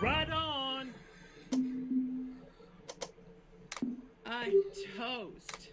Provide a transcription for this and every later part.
Right on. I'm toast.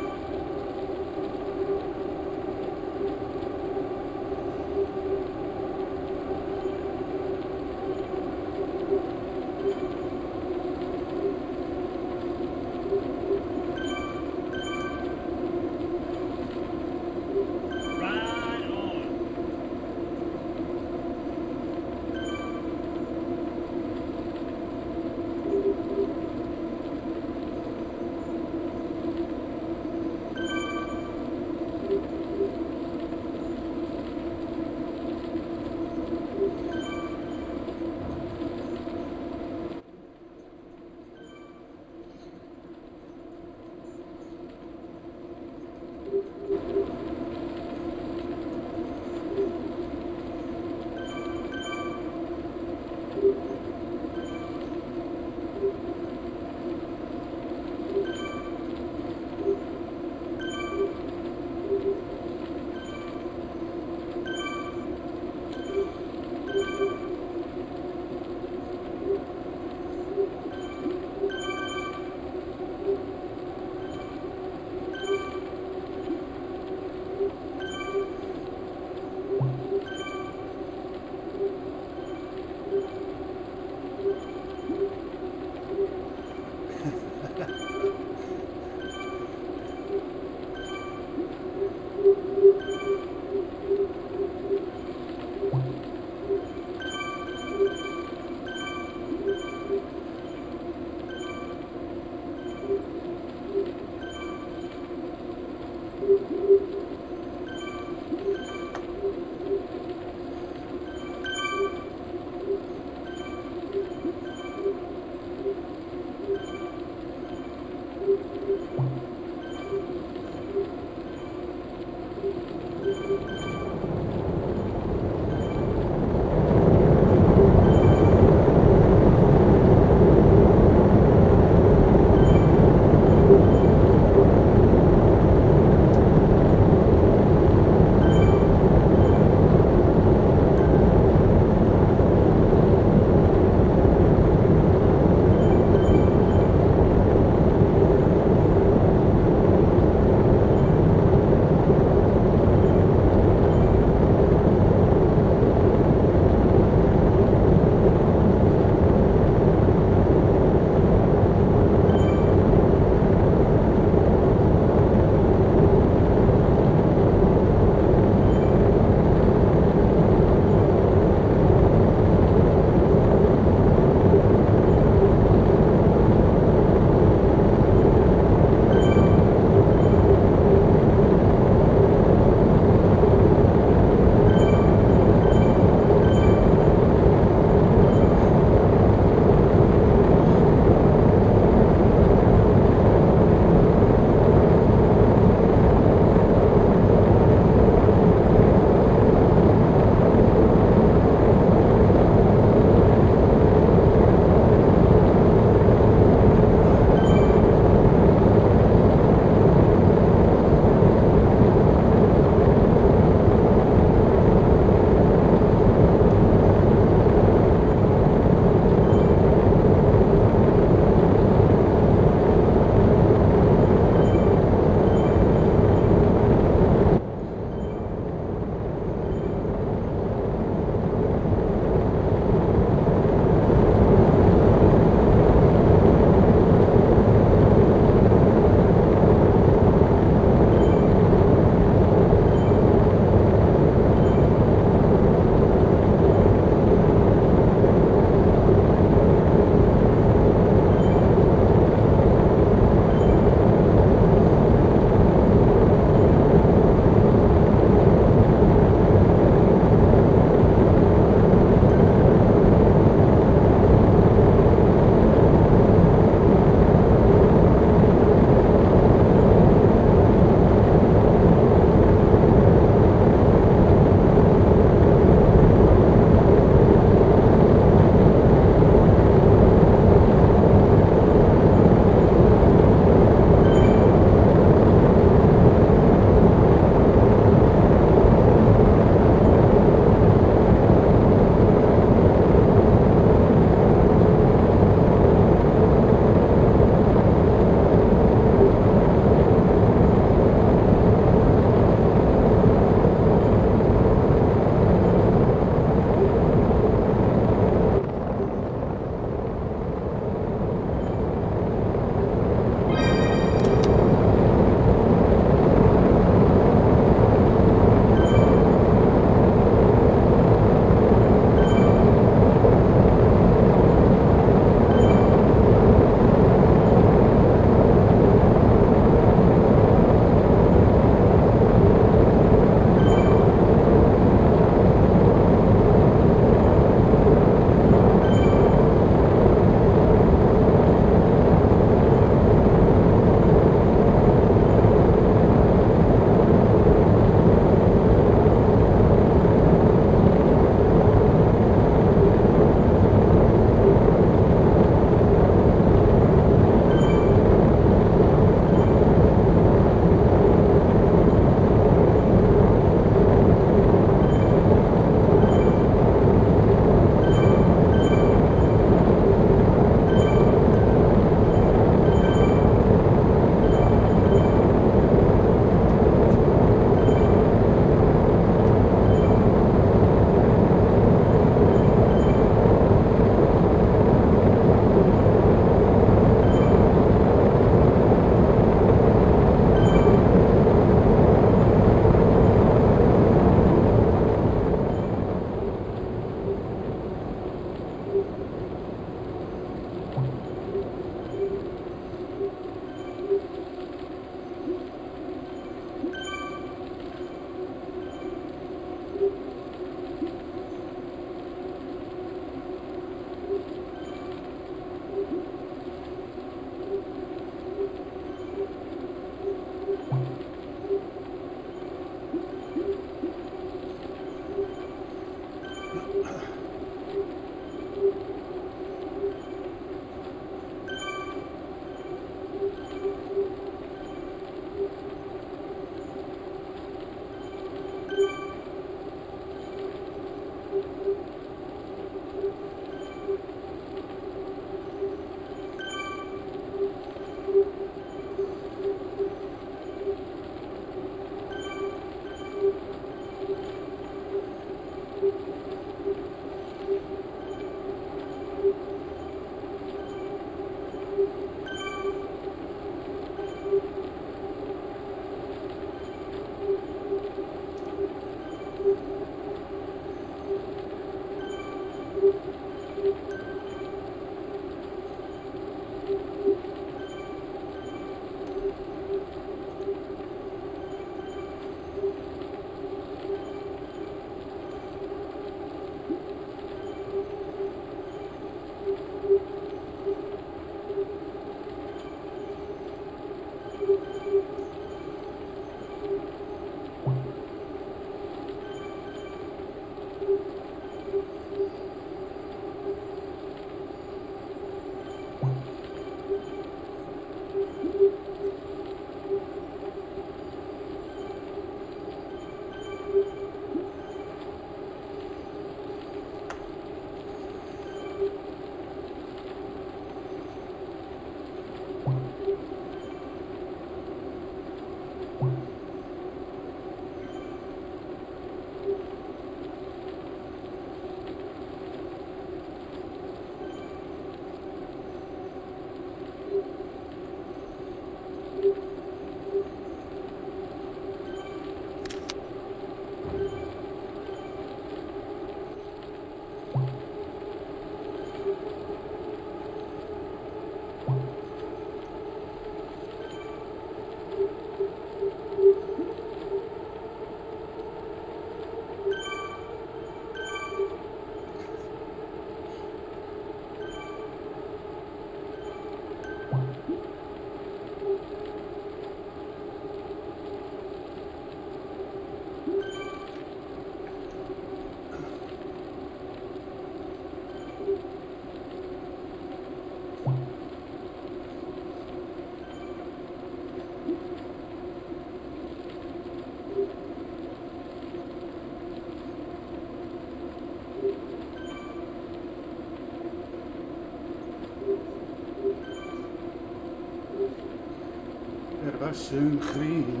Was en green.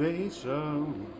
bênção.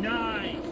Nice.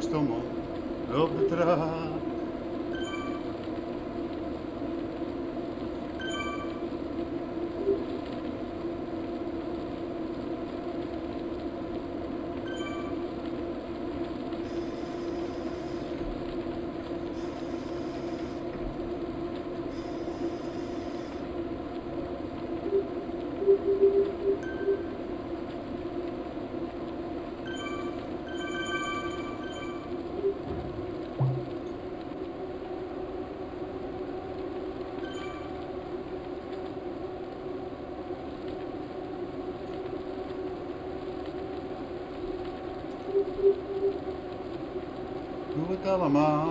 Stommel op de maman.